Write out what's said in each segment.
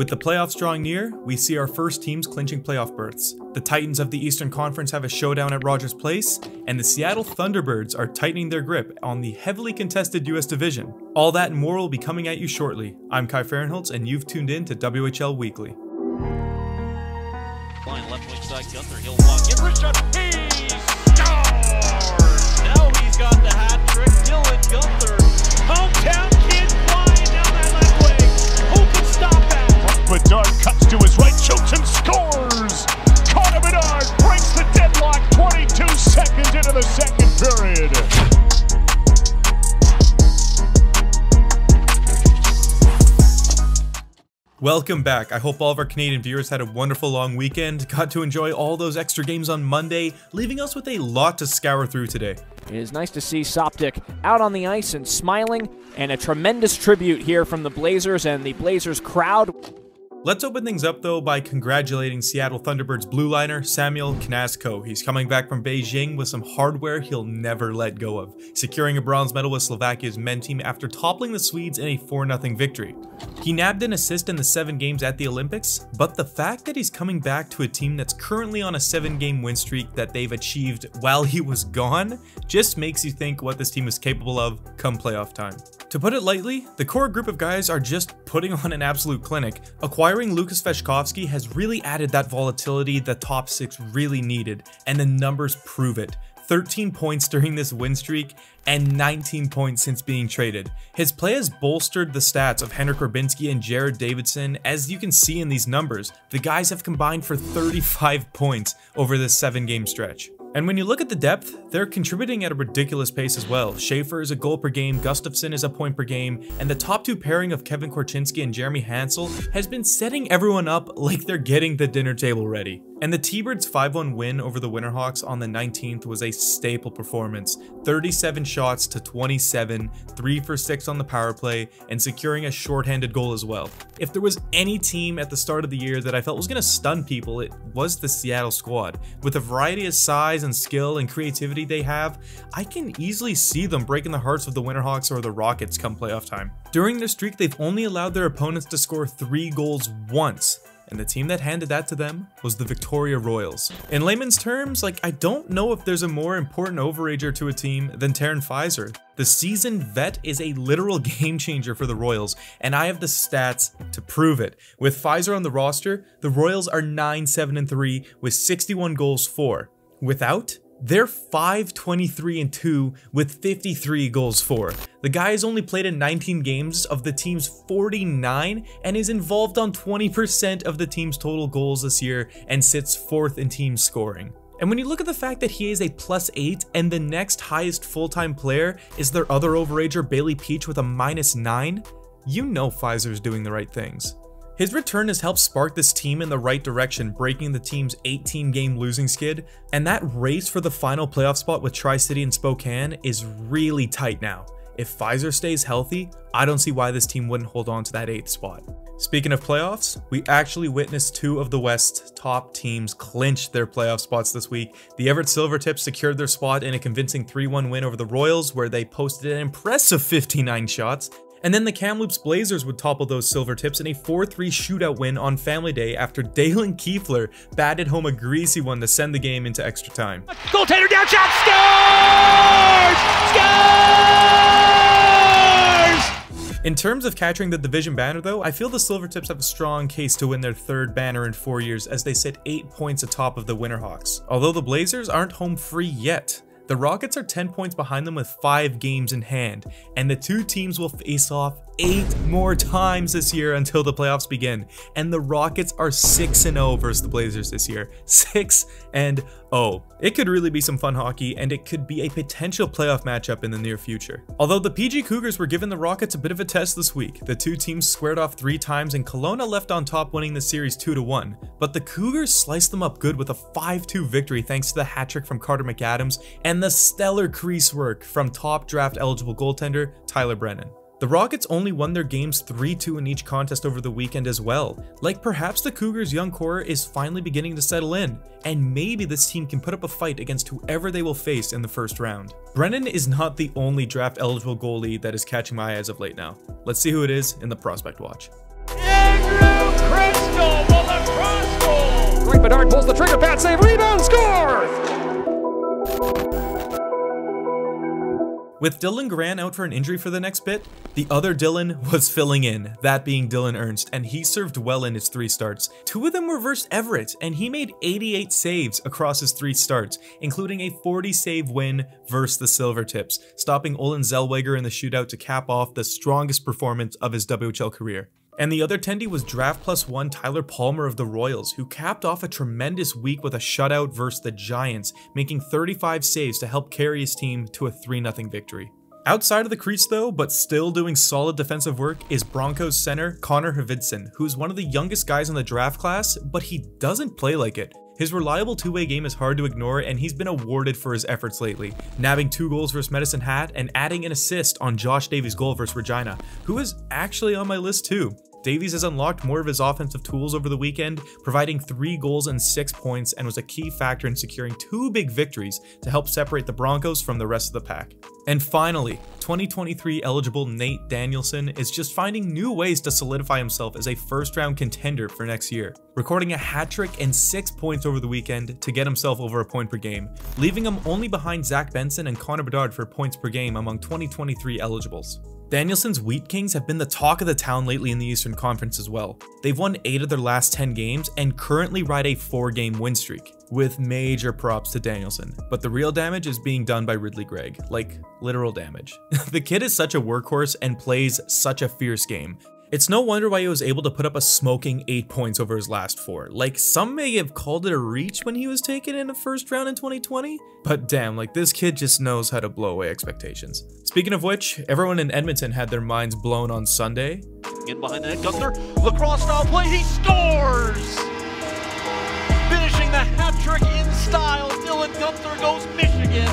With the playoffs drawing near, we see our first teams clinching playoff berths. The Titans of the Eastern Conference have a showdown at Rogers Place, and the Seattle Thunderbirds are tightening their grip on the heavily contested US division. All that and more will be coming at you shortly. I'm Kai Farenholtz, and you've tuned in to WHL Weekly. Line left wing side, Guenther, he'll walk in, shot, he scores! Now he's got the hat trick, Dylan Guenther. Hometown Bedard cuts to his right, shoots and scores! Connor Bedard breaks the deadlock 22 seconds into the second period. Welcome back. I hope all of our Canadian viewers had a wonderful long weekend, got to enjoy all those extra games on Monday, leaving us with a lot to scour through today. It is nice to see Sopotyk out on the ice and smiling, and a tremendous tribute here from the Blazers and the Blazers crowd. Let's open things up though by congratulating Seattle Thunderbirds blue liner Samuel Knazko. He's coming back from Beijing with some hardware he'll never let go of, securing a bronze medal with Slovakia's men team after toppling the Swedes in a 4-0 victory. He nabbed an assist in the 7 games at the Olympics, but the fact that he's coming back to a team that's currently on a 7 game win streak that they've achieved while he was gone just makes you think what this team is capable of come playoff time. To put it lightly, the core group of guys are just putting on an absolute clinic. Acquiring Lukas Svejkovsky has really added that volatility the top 6 really needed, and the numbers prove it. 13 points during this win streak and 19 points since being traded. His play has bolstered the stats of Henrik Rybinski and Jared Davidson. As you can see in these numbers, the guys have combined for 35 points over this 7 game stretch. And when you look at the depth, they're contributing at a ridiculous pace as well. Schaefer is a goal per game, Gustafson is a point per game, and the top two pairing of Kevin Korchinski and Jeremy Hanzel has been setting everyone up like they're getting the dinner table ready. And the T-Birds 5-1 win over the Winterhawks on the 19th was a staple performance. 37 shots to 27, 3 for 6 on the power play, and securing a shorthanded goal as well. If there was any team at the start of the year that I felt was going to stun people, it was the Seattle squad. With the variety of size and skill and creativity they have, I can easily see them breaking the hearts of the Winterhawks or the Rockets come playoff time. During their streak, they've only allowed their opponents to score 3 goals once, and the team that handed that to them was the Victoria Royals. In layman's terms, like I don't know if there's a more important overager to a team than Tarun Fizer. The seasoned vet is a literal game changer for the Royals, and I have the stats to prove it. With Fizer on the roster, the Royals are 9-7-3 with 61 goals for. Without, they're 5-23 and 2 with 53 goals for. The guy has only played in 19 games of the team's 49 and is involved on 20% of the team's total goals this year and sits fourth in team scoring. And when you look at the fact that he is a plus 8 and the next highest full-time player is their other overager Bailey Peach with a minus 9, you know Fizer's doing the right things. His return has helped spark this team in the right direction, breaking the team's 18 game losing skid, and that race for the final playoff spot with Tri City and Spokane is really tight now. If Fizer stays healthy, I don't see why this team wouldn't hold on to that 8th spot. Speaking of playoffs, we actually witnessed two of the West's top teams clinch their playoff spots this week. The Everett Silvertips secured their spot in a convincing 3-1 win over the Royals, where they posted an impressive 59 shots, and then the Kamloops Blazers would topple those Silvertips in a 4-3 shootout win on Family Day after Daylan Kuefler batted home a greasy one to send the game into extra time. Goaltender down shot, scores! Scores! In terms of capturing the division banner though, I feel the Silvertips have a strong case to win their third banner in four years as they sit 8 points atop of the Winterhawks. Although the Blazers aren't home free yet. The Rockets are 10 points behind them with 5 games in hand, and the two teams will face off 8 more times this year until the playoffs begin. And the Rockets are 6 0 versus the Blazers this year. 6 and 0. It could really be some fun hockey, and it could be a potential playoff matchup in the near future. Although the PG Cougars were giving the Rockets a bit of a test this week, the two teams squared off 3 times and Kelowna left on top winning the series 2 1. But the Cougars sliced them up good with a 5 2 victory thanks to the hat trick from Carter McAdams and the stellar crease work from top draft eligible goaltender Tyler Brennan. The Rockets only won their games 3-2 in each contest over the weekend as well, like perhaps the Cougars' young core is finally beginning to settle in, and maybe this team can put up a fight against whoever they will face in the first round. Brennan is not the only draft-eligible goalie that is catching my eye as of late now. Let's see who it is in the Prospect Watch. Andrew Cristall with the cross goal! Frank Bedard pulls the trigger, Pat save, rebounds, With Dylan Garand out for an injury for the next bit, the other Dylan was filling in, that being Dylan Ernst, and he served well in his three starts. Two of them were versus Everett, and he made 88 saves across his three starts, including a 40 save win versus the Silvertips, stopping Olen Zellweger in the shootout to cap off the strongest performance of his WHL career. And the other tendy was draft plus one Tyler Palmer of the Royals, who capped off a tremendous week with a shutout versus the Giants, making 35 saves to help carry his team to a 3 0 victory. Outside of the crease though, but still doing solid defensive work, is Broncos center Connor Hvidston, who's one of the youngest guys in the draft class, but he doesn't play like it. His reliable two-way game is hard to ignore and he's been awarded for his efforts lately, nabbing two goals versus Medicine Hat and adding an assist on Josh Davies' goal versus Regina, who is actually on my list too. Davies has unlocked more of his offensive tools over the weekend, providing three goals and six points, and was a key factor in securing two big victories to help separate the Broncos from the rest of the pack. And finally, 2023 eligible Nate Danielson is just finding new ways to solidify himself as a first round contender for next year, recording a hat trick and six points over the weekend to get himself over a point per game, leaving him only behind Zach Benson and Connor Bedard for points per game among 2023 eligibles. Danielson's Wheat Kings have been the talk of the town lately in the Eastern Conference as well. They've won 8 of their last 10 games and currently ride a 4 game win streak, with major props to Danielson. But the real damage is being done by Ridly Greig, like literal damage. the kid is such a workhorse and plays such a fierce game, it's no wonder why he was able to put up a smoking 8 points over his last 4. Like, some may have called it a reach when he was taken in the first round in 2020, but damn, like this kid just knows how to blow away expectations. Speaking of which, everyone in Edmonton had their minds blown on Sunday. In behind that, Guenther, lacrosse style play, he scores! Finishing the hat trick in style, Dylan Guenther goes Michigan.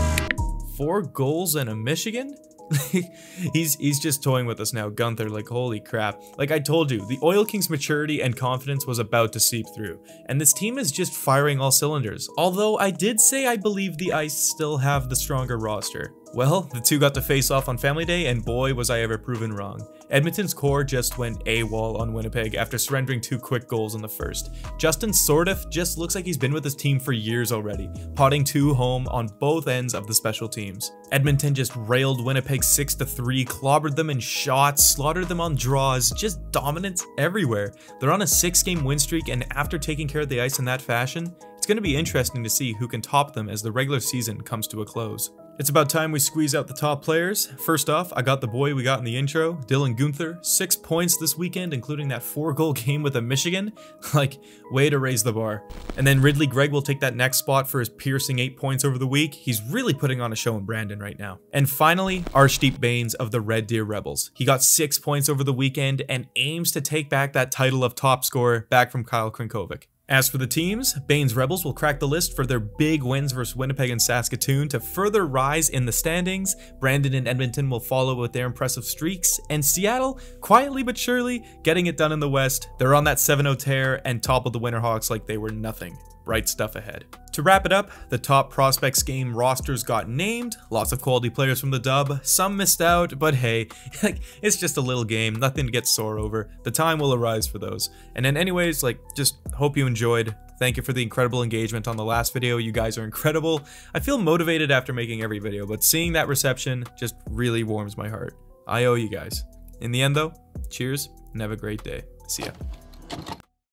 Four goals and a Michigan? he's he's just toying with us now, Guenther. Like holy crap! Like I told you, the Oil Kings' maturity and confidence was about to seep through, and this team is just firing all cylinders. Although I did say I believe the Ice still have the stronger roster. Well, the two got to face off on Family Day, and boy was I ever proven wrong. Edmonton's core just went AWOL on Winnipeg after surrendering two quick goals in the first. Justin Sourdif just looks like he's been with his team for years already, potting two home on both ends of the special teams. Edmonton just railed Winnipeg 6-3, clobbered them in shots, slaughtered them on draws, just dominance everywhere. They're on a six-game win streak, and after taking care of the ice in that fashion, it's going to be interesting to see who can top them as the regular season comes to a close. It's about time we squeeze out the top players. First off, I got the boy we got in the intro, Dylan Guenther. Six points this weekend, including that four goal game with a Michigan. like, way to raise the bar. And then Ridly Greig will take that next spot for his piercing eight points over the week. He's really putting on a show in Brandon right now. And finally, Arshdeep Bains of the Red Deer Rebels. He got six points over the weekend and aims to take back that title of top scorer back from Kyle Crnkovic. As for the teams, Bains Rebels will crack the list for their big wins versus Winnipeg and Saskatoon to further rise in the standings. Brandon and Edmonton will follow with their impressive streaks, and Seattle, quietly but surely, getting it done in the West. They're on that 7-0 tear and toppled the Winterhawks like they were nothing bright stuff ahead. To wrap it up, the top prospects game rosters got named, lots of quality players from the dub, some missed out, but hey, it's just a little game, nothing to get sore over. The time will arise for those. And then anyways, like, just hope you enjoyed. Thank you for the incredible engagement on the last video. You guys are incredible. I feel motivated after making every video, but seeing that reception just really warms my heart. I owe you guys. In the end though, cheers and have a great day. See ya.